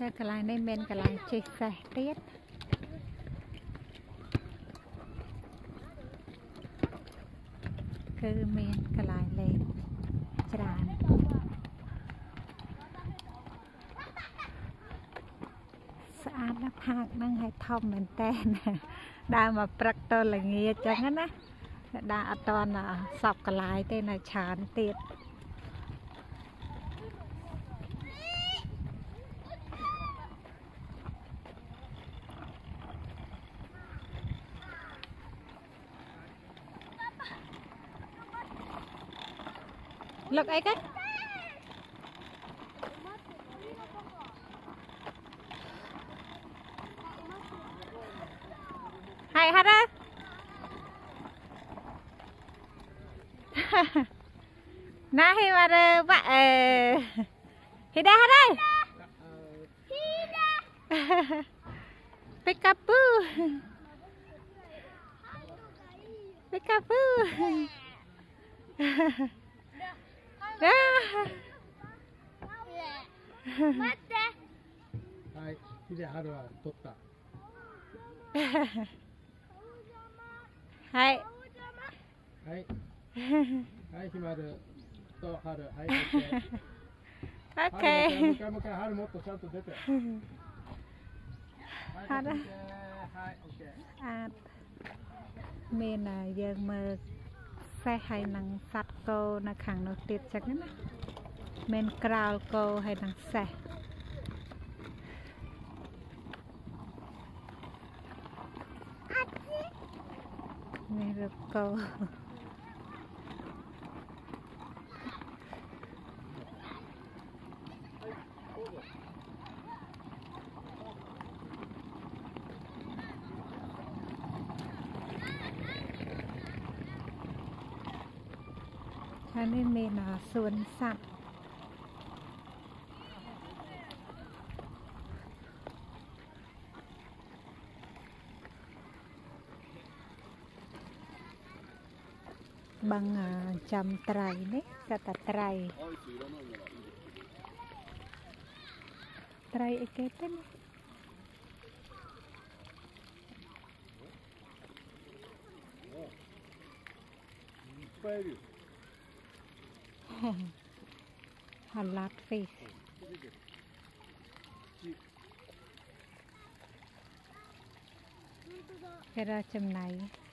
ចាកន្លែងនេះមានកន្លែងជិះសេះទៀតគឺមានកន្លែងលេងច្រើនស្អាតណាស់ផាកហ្នឹងឲ្យធំមែនតើដើរមកព្រឹកទៅល្ងាចចឹងណាដើរអត់តន់សពកន្លាយទេនៅច្រើនទៀត lực ấy cái hay hát á. Na hi mà rơ vạ ờ. hi đa hát đây pick up boo. Pick up boo. はい秀春は取ったはいはいはいひまると春はいオッケーもう一回もう一回春もっとちゃんと出て Hết á à, miền là dân mơ xe hay năng sạch កោនៅខាងនោះទៀតចឹងណាមានក្រោលកោហើយនឹងសេះនេះរកោ គោហើយនេះមានអាសួនសត្វបឹងអាចាំត្រីនេះគាត់តែត្រីត្រីអីគេទៅនេះいっ Her large face. Here are some nice.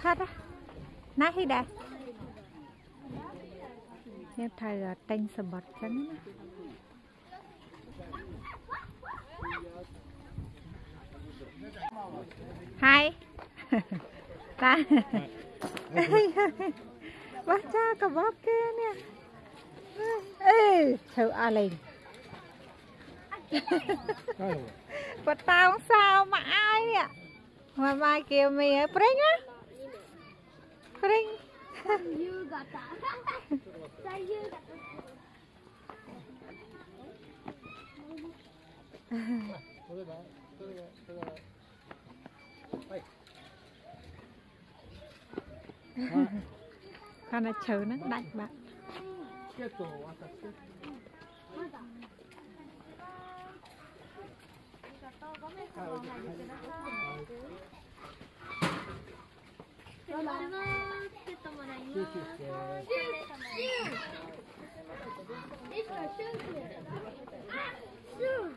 hết á. Nát hết đã em là ờ, tranh sầm bọt trắng hai ta. Bắt cha cả bóp kia nè. Ê chờ à lên bắt tao sao mà ai nè. Mà mai kia mày ấy, á pudding? you got that. so you got that. Look at that. Look at that. Look at that. Wait. Con đã chớ nó đạch bạn.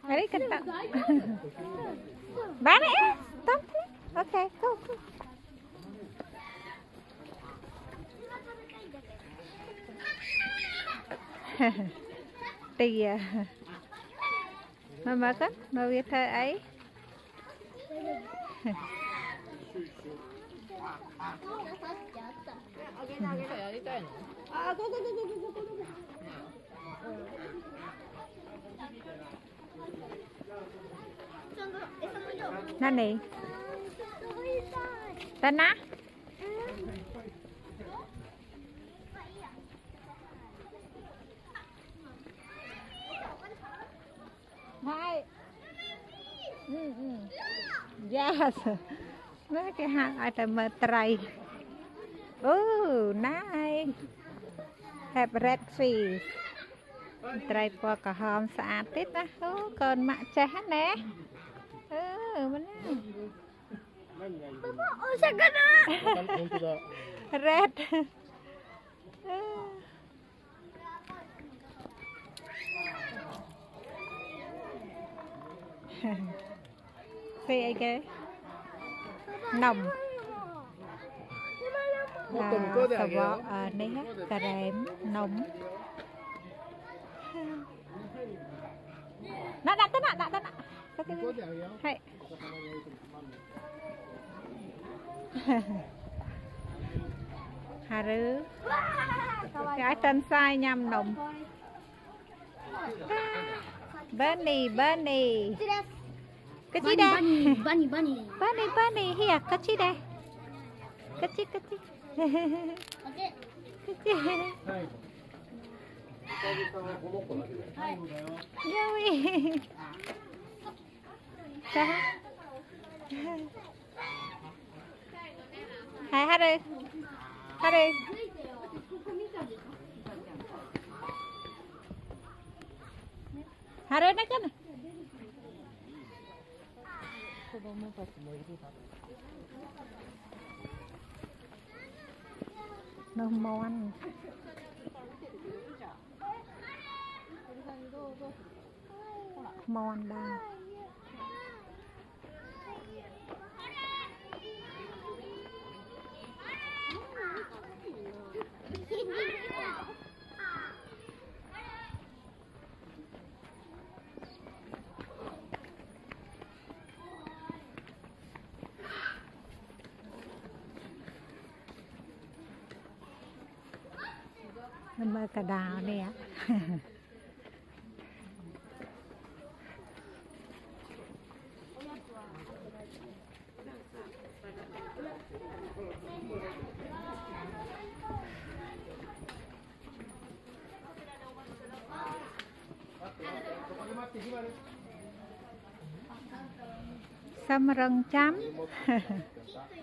Very good. Bye. Stop. Okay, go. go. thì mà mà có mà biết thơ ấy à cô cô cô cô cô cô cô nani tên á hai ừ, ừ. yes. Mấy cái hang ai tại mơ trai ừ nai have red fish ត្រីពណ៌ក្រហមស្អាតទៀតណាអូកូនម៉ាក់ចេះណាអឺមិនណាអូសកណា red ពេលអីគេនំ là cà vọ nấy hát cà rém nóng đã đã tất ạ đã tất ạ các cái hà rứ cái tân sai nhằm nồng Bunny, bunny. cái Kecil đây, Bunny, bunny. Bunny, bunny. heo, cái chi đây, cái dah. cái kecil. はい、はる。はる。はるだから。子供たちもいるだろう。nó không mau ăn. Mau ăn bao เป็นเบอร์กระดาวเนี่ยสำรังจำ